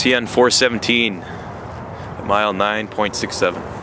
CN 417 mile 9.67.